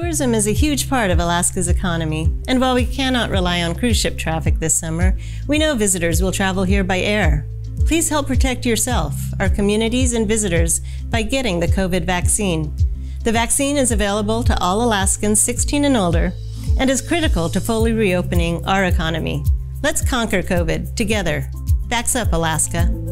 Tourism is a huge part of Alaska's economy, and while we cannot rely on cruise ship traffic this summer, we know visitors will travel here by air. Please help protect yourself, our communities, and visitors by getting the COVID vaccine. The vaccine is available to all Alaskans 16 and older and is critical to fully reopening our economy. Let's conquer COVID together. Vax up, Alaska.